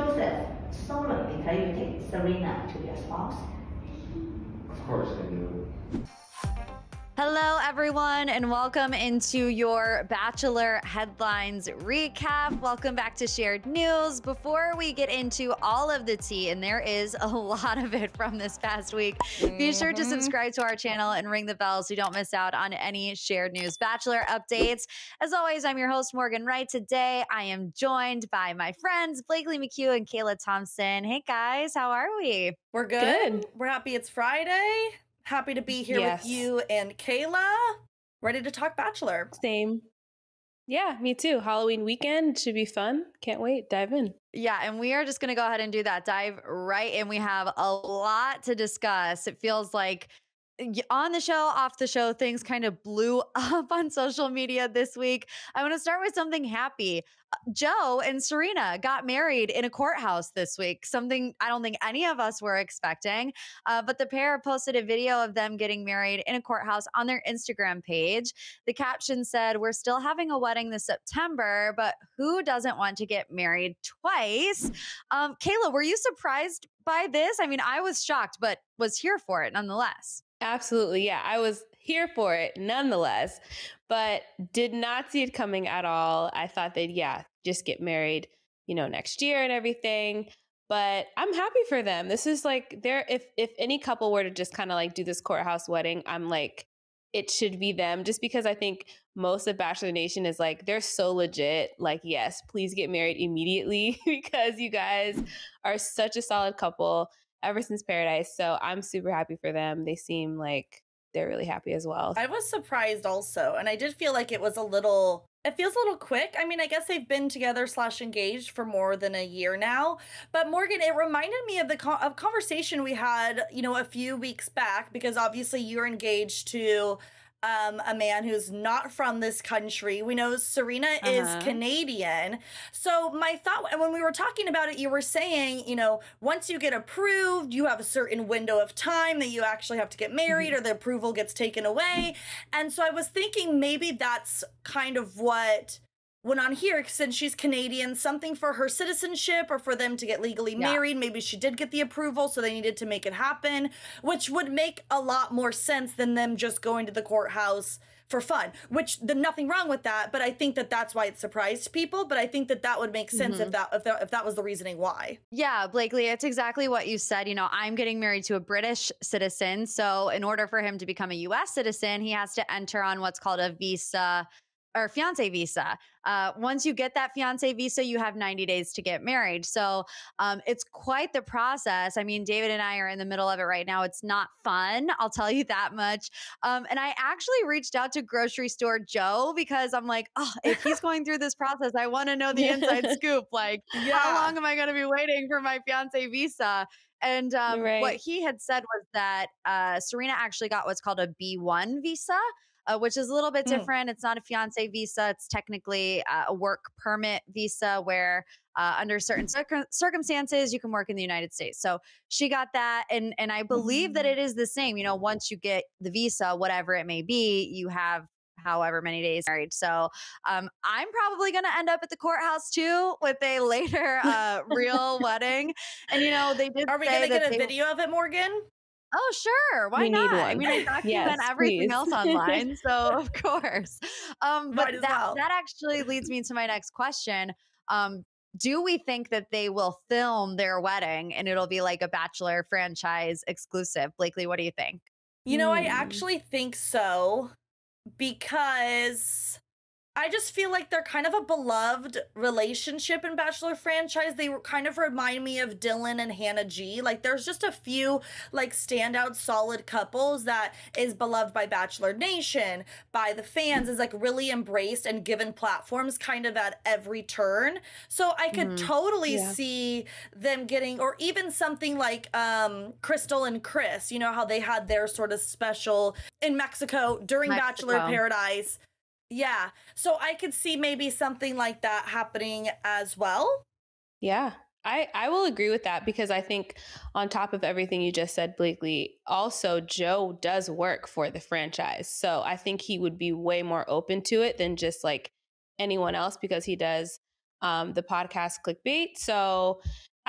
Joseph, solemnly, take Serena to your spouse? Of course I do. Hello, everyone, and welcome into your Bachelor Headlines recap. Welcome back to Shared News. Before we get into all of the tea, and there is a lot of it from this past week, mm-hmm. be sure to mm-hmm. subscribe to our channel and ring the bell so you don't miss out on any Shared News Bachelor updates. As always, I'm your host, Morgan Wright. Today, I am joined by my friends, Blakely McHugh and Kayla Thompson. Hey, guys, how are we? We're good. good. We're happy it's Friday. Happy to be here yes. with you and Kayla. Ready to talk Bachelor. Same. Yeah, me too. Halloween weekend should be fun. Can't wait. Dive in. Yeah, and we are just going to go ahead and do that. Dive right in. We have a lot to discuss. It feels like on the show, off the show, things kind of blew up on social media this week. I want to start with something happy. Uh, Joe and Serena got married in a courthouse this week, something I don't think any of us were expecting. Uh, but the pair posted a video of them getting married in a courthouse on their Instagram page. The caption said, We're still having a wedding this September, but who doesn't want to get married twice? Um, Kayla, were you surprised by this? I mean, I was shocked, but was here for it nonetheless. Absolutely. Yeah. I was here for it nonetheless, but did not see it coming at all. I thought they'd, yeah, just get married, you know, next year and everything. But I'm happy for them. This is like there if if any couple were to just kind of like do this courthouse wedding, I'm like it should be them just because I think most of Bachelor Nation is like, they're so legit. Like, yes, please get married immediately because you guys are such a solid couple ever since Paradise. So I'm super happy for them. They seem like they're really happy as well. I was surprised also, and I did feel like it was a little. It feels a little quick. I mean, I guess they've been together slash engaged for more than a year now. But Morgan, it reminded me of the of conversation we had, you know, a few weeks back because obviously you're engaged to um, a man who's not from this country. We know Serena uh-huh. is Canadian. So my thought, and when we were talking about it, you were saying, you know, once you get approved, you have a certain window of time that you actually have to get married, mm-hmm. or the approval gets taken away. And so I was thinking maybe that's kind of what went on here since she's Canadian, something for her citizenship or for them to get legally yeah. married. Maybe she did get the approval, so they needed to make it happen, which would make a lot more sense than them just going to the courthouse for fun. Which there's nothing wrong with that, but I think that that's why it surprised people. But I think that that would make sense mm-hmm. if that if that if that was the reasoning why. Yeah, Blakely, it's exactly what you said. You know, I'm getting married to a British citizen, so in order for him to become a U.S. citizen, he has to enter on what's called a visa or fiance visa. Uh, once you get that fiance visa, you have 90 days to get married. So um, it's quite the process. I mean, David and I are in the middle of it right now. It's not fun, I'll tell you that much. Um, and I actually reached out to grocery store Joe because I'm like, oh, if he's going through this process, I want to know the inside scoop. Like, yeah. how long am I going to be waiting for my fiance visa? And um, right. what he had said was that uh, Serena actually got what's called a B1 visa, uh, which is a little bit mm. different. Mm. It's not a fiance visa, it's technically uh, a work permit visa where uh, under certain cir- circumstances you can work in the United States. So she got that and and I believe mm. that mm-hmm. it is the same, you know, once you get the visa, whatever it may be, you have however many days married. So um, I'm probably going to end up at the courthouse too with a later uh, real wedding. And you know, they did. Are we going to get a video of it, Morgan? Oh, sure. Why we not? I mean, I document yes, everything please. else online. So, of course. Um, but that, well. that actually leads me to my next question. Um, do we think that they will film their wedding and it'll be like a Bachelor franchise exclusive? Blakely, what do you think? You know, I hmm. actually think so because I just feel like they're kind of a beloved relationship in Bachelor franchise. They kind of remind me of Dylan and Hannah G. Like there's just a few like standout solid couples that is beloved by Bachelor Nation, by the fans, is like really embraced and given platforms kind of at every turn. So I could mm-hmm. totally yeah. see them getting or even something like um Krystal and Chris, you know how they had their sort of special in Mexico during Mexico. Bachelor Paradise yeah. So I could see maybe something like that happening as well. Yeah. I, I will agree with that because I think on top of everything you just said, Blakely, also Joe does work for the franchise. So I think he would be way more open to it than just like anyone else because he does um, the podcast clickbait. So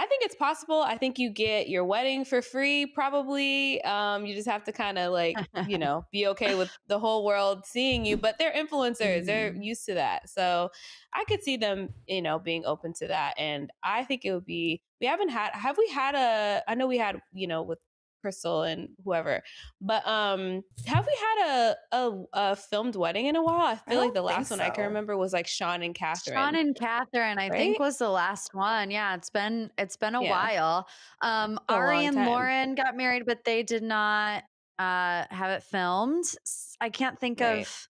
I think it's possible. I think you get your wedding for free, probably. Um, you just have to kind of like, you know, be okay with the whole world seeing you. But they're influencers, they're Mhm. used to that. So I could see them, you know, being open to that. And I think it would be, we haven't had, have we had a, I know we had, you know, with Krystal and whoever, but um, have we had a, a, a filmed wedding in a while? I feel like the last one I can remember was like Sean and Catherine. Sean and Catherine, I think, was the last one. Yeah, it's been it's been a Yeah. while. Um, A Ari and. Lauren got married, but they did not uh, have it filmed. I can't think Right. of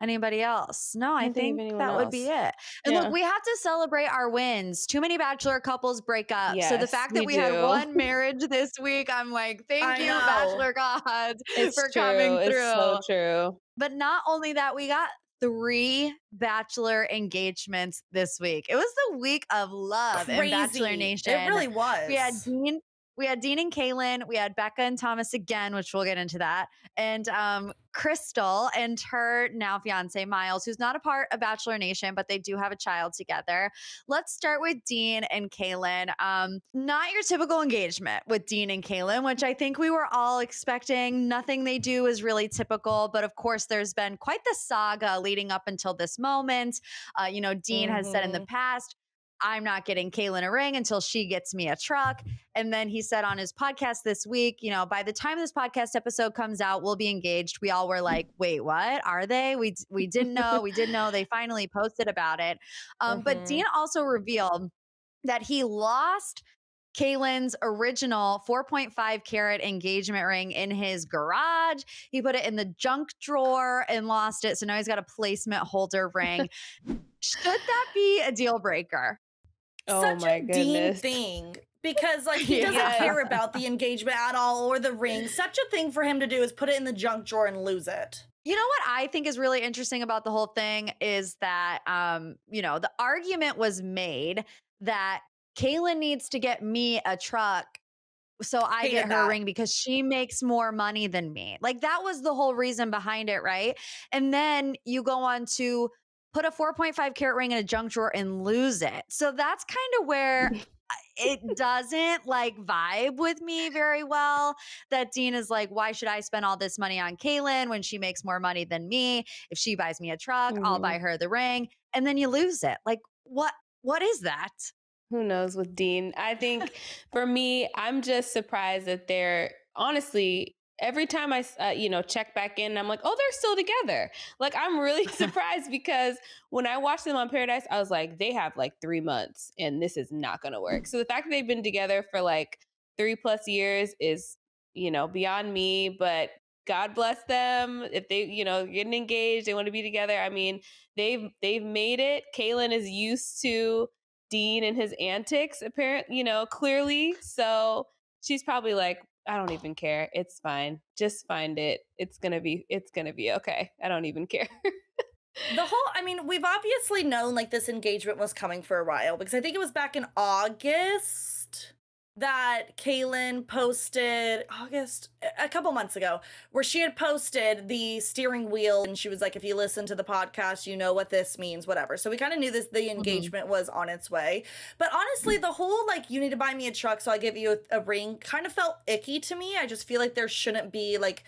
anybody else. No, I Can't think think, that would be it. And Yeah. look, we have to celebrate our wins. Too many bachelor couples break up. so the fact that we we had one marriage this week, I'm like, thank I you, know. bachelor gods, It's for true. coming It's through. so true. But not only that, we got three bachelor engagements this week. It was the week of love in Bachelor Nation. It really was. we had Dean, we had Dean and Caelynn, we had Becca and Thomas again, which we'll get into that, and um, Krystal and her now fiance Miles, who's not a part of Bachelor Nation, but they do have a child together. Let's start with Dean and Caelynn. Um, not your typical engagement with Dean and Caelynn, which I think we were all expecting. Nothing they do is really typical, but of course, there's been quite the saga leading up until this moment. Uh, you know, Dean has said in the Mhm. past, I'm not getting Caelynn a ring until she gets me a truck. And then he said on his podcast this week, you know, by the time this podcast episode comes out, we'll be engaged. We all were like, wait, what? Are they? We we didn't know. We didn't know. They finally posted about it. Um, But Mhm. Dean also revealed that he lost Caelynn's original 4.5 carat engagement ring in his garage. He put it in the junk drawer and lost it. So now he's got a placement holder ring. Should that be a deal breaker? Oh Such my a Dean thing because like he doesn't Yes. care about the engagement at all or the ring. Such a thing for him to do is put it in the junk drawer and lose it. You know what I think is really interesting about the whole thing is that um, you know, the argument was made that Caelynn needs to get me a truck so I Hated get her that. ring because she makes more money than me. Like that was the whole reason behind it, right? And then you go on to put a 4.5 carat ring in a junk drawer and lose it. So that's kind of where it doesn't like vibe with me very well that Dean is like, why should I spend all this money on Caelynn when she makes more money than me? If she buys me a truck, I'll Mhm. buy her the ring. And then you lose it. Like, what what is that? Who knows with Dean? I think for me, I'm just surprised that they're honestly every time I, uh, you know, check back in, I'm like, oh, they're still together. Like I'm really surprised because when I watched them on Paradise, I was like, they have like three months, and this is not going to work. So the fact that they've been together for like three plus years is, you know, beyond me. But God bless them. If they, you know, getting engaged, they want to be together. I mean, they've they've made it. Caelynn is used to Dean and his antics, apparent, you know, clearly. So she's probably like, I don't even care. It's fine. Just find it. It's gonna be it's gonna be okay. I don't even care. The whole, I mean, we've obviously known like this engagement was coming for a while because I think it was back in August that Caelynn posted, August, a- couple months ago, where she had posted the steering wheel and she was like, if you listen to the podcast, you know what this means, whatever. So we kind of knew this, the engagement was on its way. But honestly, the whole like, you need to buy me a truck, so I give you a, a ring kind of felt icky to me. I just feel like there shouldn't be like,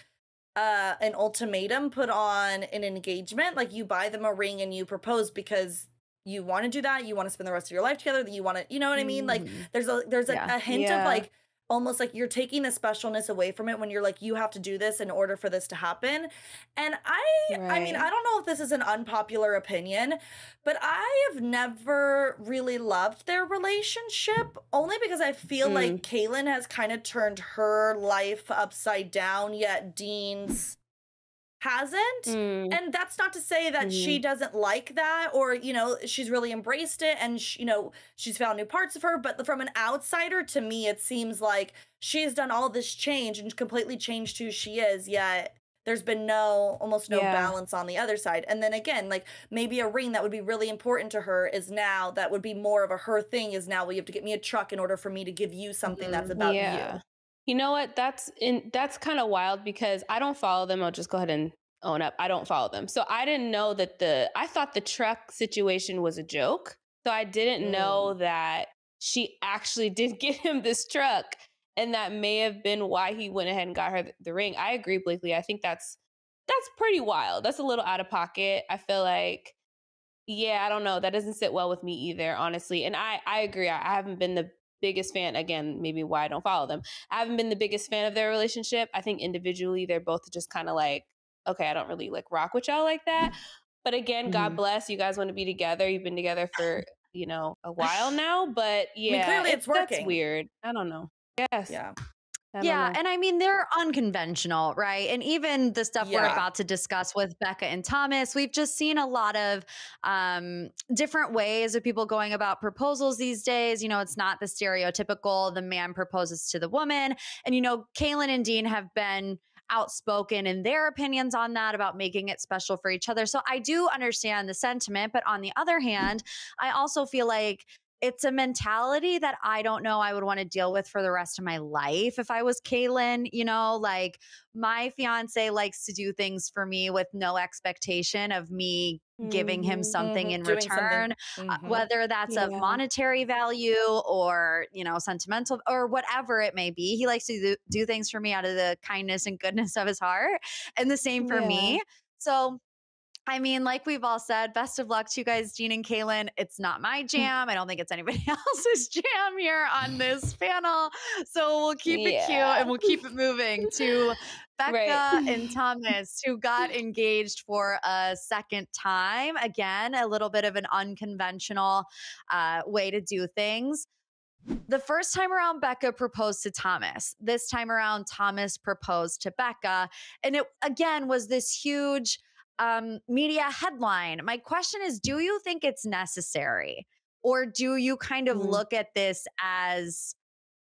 uh an ultimatum put on an engagement like you buy them a ring and you propose because you want to do that you want to spend the rest of your life together that you want to you know what i mean like Mhm. there's a there's a, Yeah. a hint Yeah. of like almost like you're taking the specialness away from it when you're like you have to do this in order for this to happen and i i mean i don't know if this is an unpopular opinion but i have never really loved their relationship only because i feel Mm. like caelynn has kind of turned her life upside down yet dean's hasn't Mm, and that's not to say that she doesn't like that or you know she's really embraced it and sh you know she's found new parts of her but from an outsider to me it seems like she's done all this change and completely changed who she is yet there's been no almost no Yeah. balance on the other side and then again like maybe a ring that would be really important to her is now that would be more of a her thing is now well you have to get me a truck in order for me to give you something that's Mhm. about yeah. you You know what? That's in that's kind of wild because I don't follow them. I'll just go ahead and own up. I don't follow them. So I didn't know that the I thought the truck situation was a joke. So I didn't mm. know that she actually did get him this truck. And that may have been why he went ahead and got her the ring. I agree, Blakely. I think that's that's pretty wild. That's a little out of pocket. I feel like, yeah, I don't know. That doesn't sit well with me either, honestly. And I I agree. I, I haven't been the biggest fan. Again, maybe why I don't follow them. I haven't been the biggest fan of their relationship. I think individually they're both just kind of like, okay, I don't really like rock with y'all like that. But again, mm-hmm. God bless you guys want to be together. You've been together for you know a while now, but yeah, I mean, clearly it's, it's working. That's weird. I don't know. Yes. Yeah. Yeah, and I mean they're unconventional, right? And even the stuff yeah. we're about to discuss with Becca and Thomas, we've just seen a lot of um, different ways of people going about proposals these days. You know, it's not the stereotypical the man proposes to the woman, and you know, Caelynn and Dean have been outspoken in their opinions on that about making it special for each other. So I do understand the sentiment, but on the other hand, I also feel like it's a mentality that I don't know I would want to deal with for the rest of my life. If I was Caelynn, you know, like my fiance likes to do things for me with no expectation of me giving him something mm-hmm. in Doing return, something. Uh, mm-hmm. uh, whether that's yeah. of monetary value or, you know, sentimental or whatever it may be. He likes to do, do things for me out of the kindness and goodness of his heart. And the same for yeah. me. So I mean, like we've all said, best of luck to you guys, Dean and Caelynn. It's not my mm. jam. I don't think it's anybody else's jam here on this panel. So we'll keep yeah. it cute and we'll keep it moving to Becca right. and Thomas, who got engaged for a second time. Again, a little bit of an unconventional uh, way to do things. The first time around, Becca proposed to Thomas. This time around, Thomas proposed to Becca. And it, again, was this huge um, media headline. My question is do you think it's necessary? Or do you kind of mm. look at this as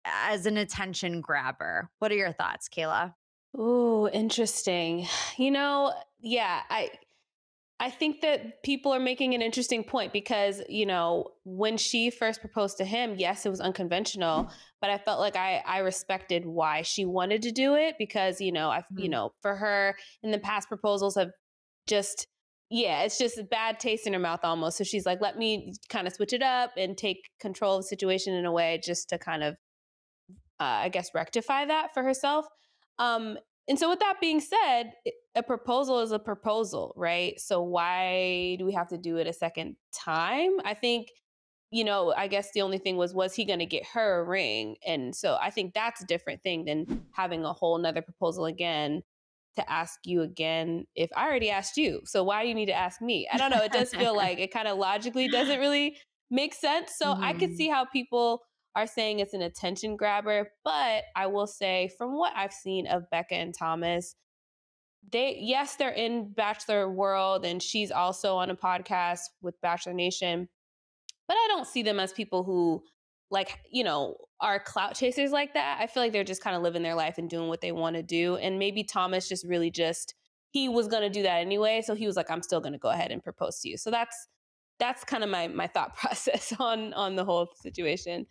as an attention grabber? What are your thoughts, Kayla? Oh, interesting. You know, yeah, I I think that people are making an interesting point because, you know, when she first proposed to him, yes, it was unconventional, but I felt like I I respected why she wanted to do it because, you know, I you know, for her in the past proposals have just yeah, it's just a bad taste in her mouth almost. So she's like, let me kind of switch it up and take control of the situation in a way just to kind of, uh, I guess, rectify that for herself. Um, and so, with that being said, a proposal is a proposal, right? So, why do we have to do it a second time? I think, you know, I guess the only thing was, was he going to get her a ring? And so, I think that's a different thing than having a whole nother proposal again to ask you again if I already asked you. So why do you need to ask me? I don't know. It does feel like it kind of logically doesn't really make sense. So mm-hmm. I could mm-hmm. see how people are saying it's an attention grabber, but I will say from what I've seen of Becca and Thomas, they yes, they're in Bachelor World and she's also on a podcast with Bachelor Nation, but I don't see them as people who like, you know, are clout chasers like that. I feel like they're just kind of living their life and doing what they want to do. And maybe Thomas just really just he was going to do that anyway, so he was like I'm still going to go ahead and propose to you. So that's that's kind of my my thought process on on the whole situation.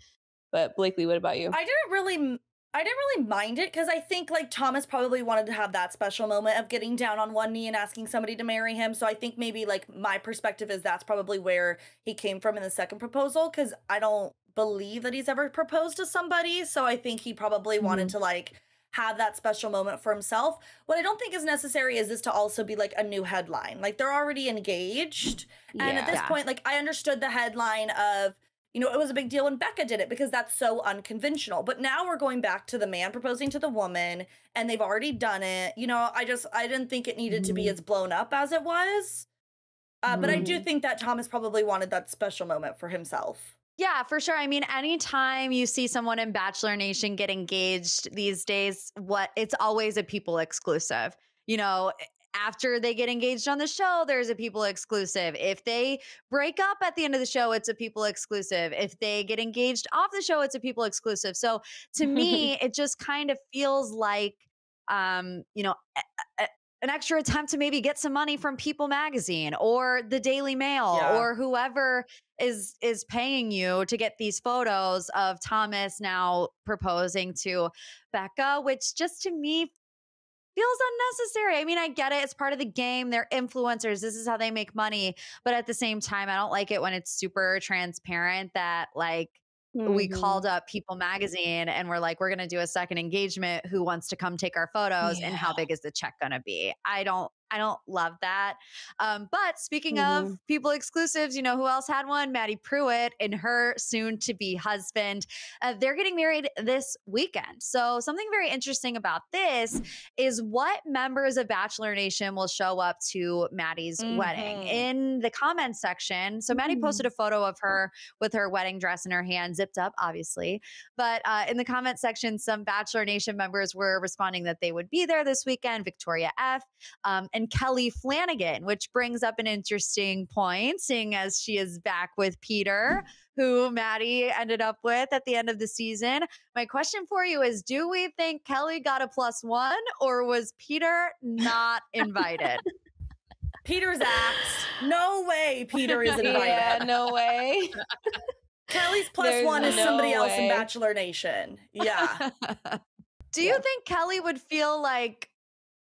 But Blakely, what about you? I didn't really I didn't really mind it because I think like Thomas probably wanted to have that special moment of getting down on one knee and asking somebody to marry him. So I think maybe like my perspective is that's probably where he came from in the second proposal because I don't believe that he's ever proposed to somebody. So I think he probably mm-hmm. wanted to like have that special moment for himself. What I don't think is necessary is this to also be like a new headline. Like they're already engaged. And yeah. at this yeah. point, like I understood the headline of, you know, it was a big deal when Becca did it because that's so unconventional. But now we're going back to the man proposing to the woman and they've already done it. You know, I just, I didn't think it needed mm-hmm. to be mm-hmm. as blown up as it was. Uh, mm-hmm. But I do mm-hmm. think that Thomas probably wanted that special moment for himself. Yeah, for sure. I mean, anytime you see someone in Bachelor Nation get engaged these days, what it's always a people exclusive. You know, after they get engaged on the show, there's a people exclusive. If they break up at the end of the show, it's a people exclusive. If they get engaged off the show, it's a people exclusive. So to me, it just kind of feels like um, you know, an extra attempt to maybe get some money from People magazine or the Daily Mail yeah. or whoever is is paying you to get these photos of Thomas now proposing to Becca, which just to me feels unnecessary. I mean, I get it. It's part of the game. They're influencers. This is how they make money. But at the same time, I don't like it when it's super transparent that like we Mhm. called up People Magazine and we're like, we're going to do a second engagement. Who wants to come take our photos? And how big is the check going to be? I don't. I don't love that. Um, but speaking Mhm. of people exclusives, you know who else had one? Maddie Prewett and her soon-to-be husband. Uh, they're getting married this weekend. So something very interesting about this is what members of Bachelor Nation will show up to Maddie's wedding Mhm. in the comments section. So Maddie Mm. posted a photo of her with her wedding dress in her hand, zipped up, obviously. But uh, in the comment section, some Bachelor Nation members were responding that they would be there this weekend. Victoria F. Um, and Kelley Flanagan, which brings up an interesting point, seeing as she is back with Peter, hmm. who Maddie ended up with at the end of the season. My question for you is Do we think Kelley got a plus one, or was Peter not invited? Peter's axed. No way Peter is invited. Yeah, no way. Kelley's plus There's one is no somebody else in. Bachelor Nation. Yeah. Do you think Kelley would feel like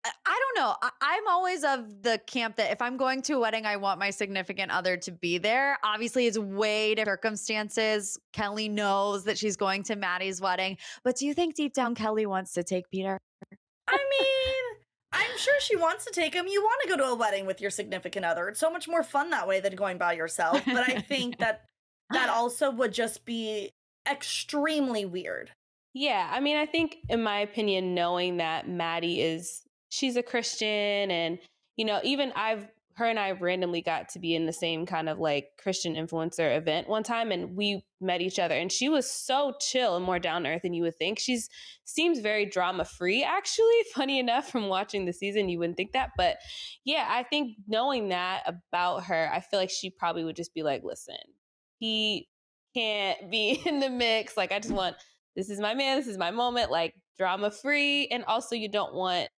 I- I don't know. I, I'm always of the camp that if I'm going to a wedding, I want my significant other to be there. Obviously, it's way different circumstances. Kelley knows that she's going to Maddie's wedding, but do you think deep down Kelley wants to take Peter? I mean, I'm sure she wants to take him. You want to go to a wedding with your significant other. It's so much more fun that way than going by yourself. But I think that that also would just be extremely weird. Yeah, I mean, I think, in my opinion, knowing that Maddie is, she's a Christian, and, you know, even I've, her and I randomly got to be in the same kind of like Christian influencer event one time, and we met each other, and she was so chill and more down earth than you would think. She's seems very drama free, actually. Funny enough, from watching the season, you wouldn't think that. But yeah, I think knowing that about her, I feel like she probably would just be like, listen, he can't be in the mix. Like, I just want this is my man, this is my moment, like drama free. And also, you don't want,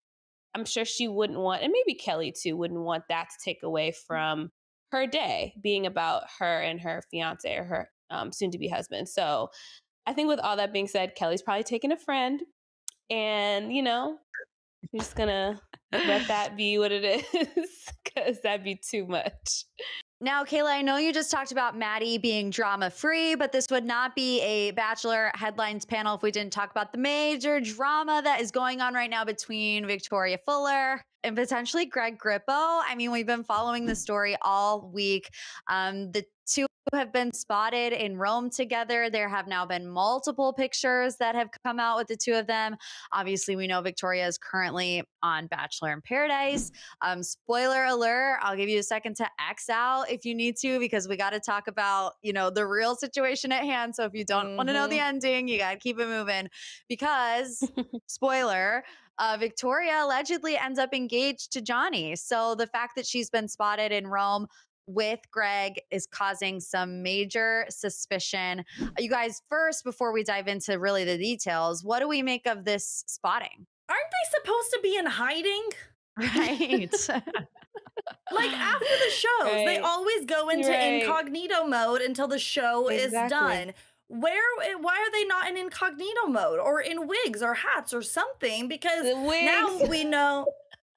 I'm sure she wouldn't want, and maybe Kelley too, wouldn't want that to take away from her day being about her and her fiance or her um, soon to be husband. So I think with all that being said, Kelley's probably taking a friend. And, you know, you're just gonna let that be what it is because that'd be too much. Now, Kayla, I know you just talked about Maddie being drama free, but this would not be a Bachelor headlines panel if we didn't talk about the major drama that is going on right now between Victoria Fuller and potentially Greg Grippo. I mean, we've been following the story all week. Um, the two have been spotted in Rome together. There have now been multiple pictures that have come out with the two of them. Obviously, we know Victoria is currently on Bachelor in Paradise. Um, spoiler alert, I'll give you a second to X out if you need to, because we got to talk about, you know, the real situation at hand. So if you don't want to know the Mhm. ending, you got to keep it moving because, spoiler, uh, Victoria allegedly ends up engaged to Johnny. So the fact that she's been spotted in Rome with Greg is causing some major suspicion. You guys, first, before we dive into really the details, what do we make of this spotting? Aren't they supposed to be in hiding? Right. Like after the shows, they always go into Right. incognito mode until the show is done. Where eh, why are they not in incognito mode or in wigs or hats or something? Because now we know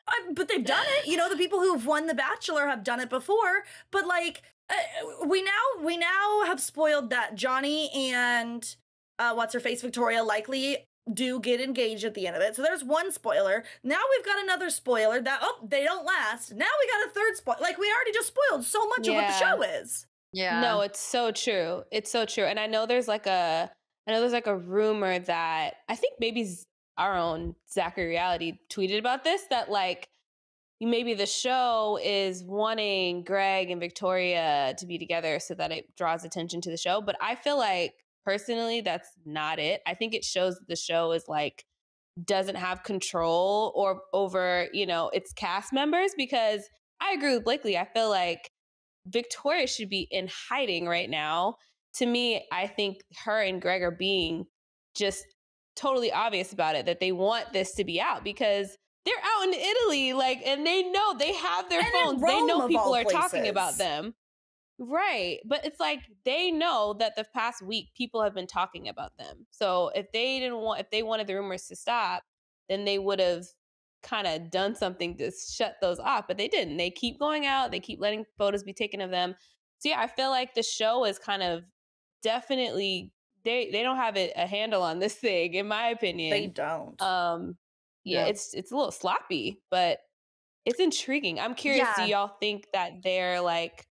uh, but they've done it. You know, the people who've won the Bachelor have done it before. But like, uh, we now we now have spoiled that Johnny and uh, what's her face Victoria likely do get engaged at the end of it. So there's one spoiler. Now we've got another spoiler that oh they don't last. Now we got a third spoiler. Like we already just spoiled so much of what the show is. yeah. No, it's so true. It's so true. And I know there's like a I know there's like a rumor that I think maybe Z- our own Zachary Reality tweeted about this that like maybe the show is wanting Greg and Victoria to be together so that it draws attention to the show. But I feel like personally that's not it. I think it shows that the show is like doesn't have control or over, you know, its cast members because I agree with Blakely. I feel like Victoria should be in hiding right now. To me, I think her and Greg are being just totally obvious about it that they want this to be out because they're out in Italy, like, and they know they have their And phones. they know people are talking about them. Right. But it's like they know that the past week people have been talking about them. So if they didn't want, if they wanted the rumors to stop, then they would have kind of done something to shut those off. But they didn't. They keep going out, they keep letting photos be taken of them. So yeah, I feel like the show is kind of definitely they they don't have a, a handle on this thing, in my opinion. They don't. Um, yeah, Yeah. it's it's a little sloppy, but it's intriguing. I'm curious. Yeah. Do y'all think that they're like,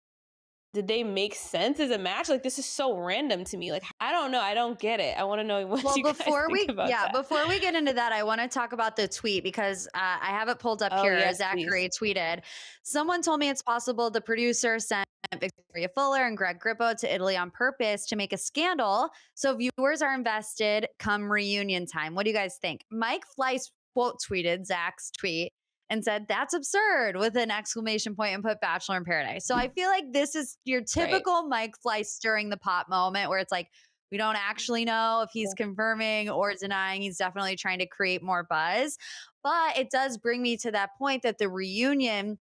did they make sense as a match? Like this is so random to me. Like I don't know. I don't get it. I want to know what well you guys before think we about yeah that. before we get into that i want to talk about the tweet because uh, i have it pulled up Oh, here yes, zachary tweeted someone told me it's possible the producer sent victoria fuller and greg grippo to italy on purpose to make a scandal. So viewers are invested come reunion time. What do you guys think? Mike fleiss quote tweeted zach's tweet and said that's absurd with an exclamation point and put bachelor in paradise. So i feel like this is your typical mike fleiss stirring the pot moment where it's like we don't actually know if he's confirming or denying. He's definitely trying to create more buzz. But it does bring me to that point that the reunion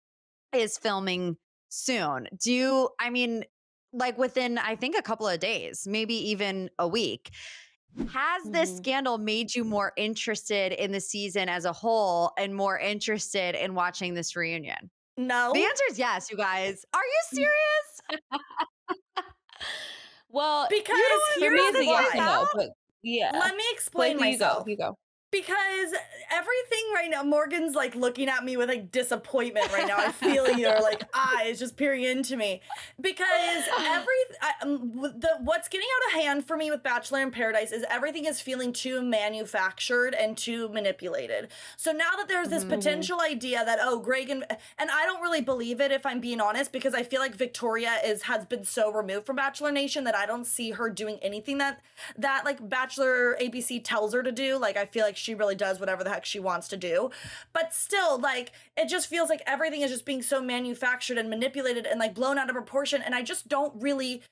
is filming soon. Do you, I mean, like within, I think, a couple of days, maybe even a week. Has this Mhm. scandal made you more interested in the season as a whole and more interested in watching this reunion? no. The answer is yes, you guys. Are you serious? well, Because for me, here's it's a the yes no. But yeah, Let me explain Blakely, you go. You go. Because everything right now, Morgan's like looking at me with like disappointment right now. I'm feel your like eyes just peering into me. Because every I, um, the what's getting out of hand for me with Bachelor in Paradise is everything is feeling too manufactured and too manipulated. So now that there's this Mhm. potential idea that oh Greg and and I don't really believe it if I'm being honest because I feel like Victoria is has been so removed from Bachelor Nation that I don't see her doing anything that that like Bachelor ABC tells her to do. Like I feel like she really does whatever the heck she wants to do. But still, like it just feels like everything is just being so manufactured and manipulated and like blown out of proportion. And I just don't really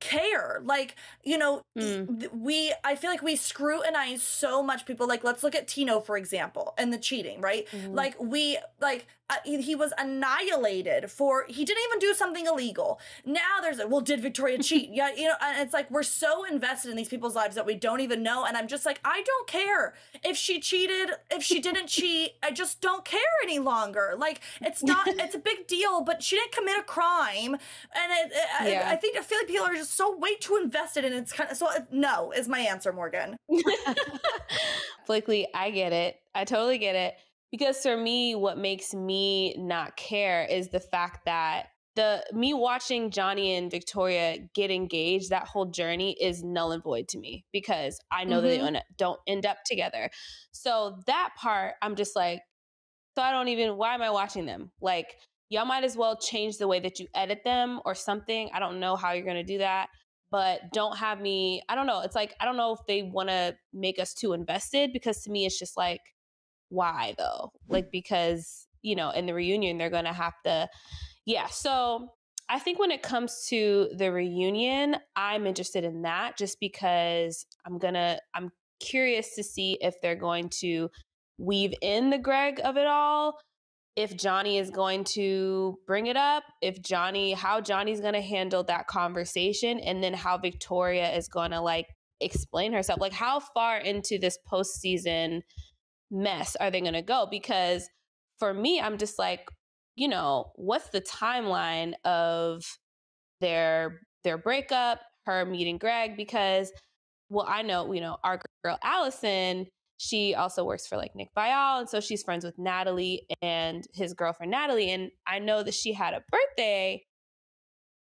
care like you know Mm. we i feel like we scrutinize so much people like let's look at tino for example and the cheating right Mhm. like we like uh, he, he was annihilated for he didn't even do something illegal now there's a well did victoria cheat yeah you know and it's like we're so invested in these people's lives that we don't even know and i'm just like i don't care if she cheated if she didn't cheat i just don't care any longer like it's not it's a big deal but she didn't commit a crime and it, it- I- Yeah. I, think i feel like people are just so way too invested and it's kind of so no is my answer morgan Blakely, I get it. I totally get it. Because for me, what makes me not care is the fact that the me watching Johnny and Victoria get engaged, that whole journey is null and void to me because I know that they Mhm. don't- don't end up together. So that part, I'm just like, so I don't even, why am I watching them? Like, y'all might as well change the way that you edit them or something. I don't know how you're going to do that but don't have me i don't know it's like i don't know if they want to make us too invested because to me it's just like why though like because you know in the reunion they're gonna have to yeah so i think when it comes to the reunion i'm interested in that just because i'm gonna i'm curious to see if they're going to weave in the greg of it all if Johnny is going to bring it up, if Johnny, how Johnny's going to handle that conversation, and then how Victoria is going to like explain herself. Like, how far into this postseason mess are they going to go? Because for me, I'm just like, you know, what's the timeline of their their breakup, her meeting Greg? Because, well, I know, you know, our girl Allison she also works for like Nick Viall. And so she's friends with Natalie and his girlfriend Natalie. And I know that she had a birthday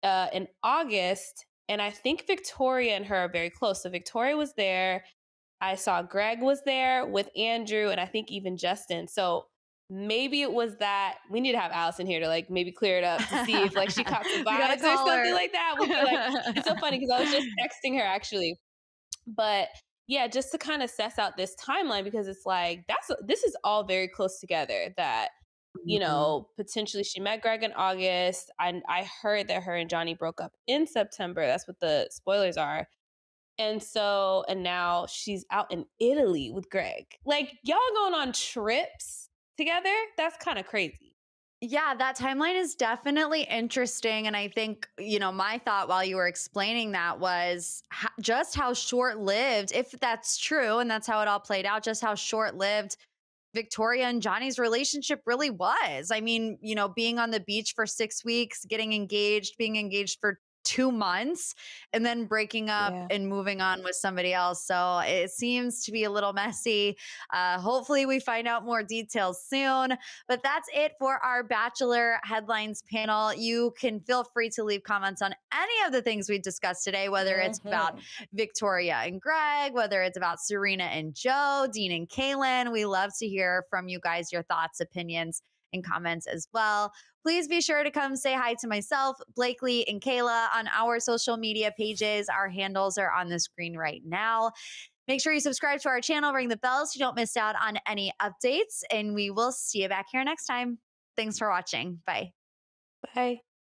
uh, in August. And I think Victoria and her are very close. So Victoria was there. I saw Greg was there with Andrew and I think even Justin. So maybe it was that we need to have Allison here to like maybe clear it up to see if like she caught some vibes or something her. like that. Be like, it's so funny because I was just texting her actually. But yeah, just to kind of suss out this timeline because it's like that's this is all very close together. That you Mm-hmm. know potentially she met Greg in August. I I heard that her and Johnny broke up in September. That's what the spoilers are. And so and now she's out in Italy with Greg. Like y'all going on trips together? That's kind of crazy. Yeah, that timeline is definitely interesting. And I think, you know, my thought while you were explaining that was just how short lived, if that's true, and that's how it all played out, just how short lived Victoria and Johnny's relationship really was. I mean, you know, being on the beach for six weeks, getting engaged, being engaged for two months and then breaking up Yeah. and moving on with somebody else. So it seems to be a little messy. Uh, hopefully, we find out more details soon. But that's it for our Bachelor headlines panel. You can feel free to leave comments on any of the things we discussed today, whether it's about Mhm. Victoria and Greg, whether it's about Serena and Joe, Dean and Caelynn. We love to hear from you guys, your thoughts, opinions, and comments as well. Please be sure to come say hi to myself, Blakely, and Kayla on our social media pages. Our handles are on the screen right now. Make sure you subscribe to our channel, ring the bell so you don't miss out on any updates, and we will see you back here next time. Thanks for watching. Bye. Bye.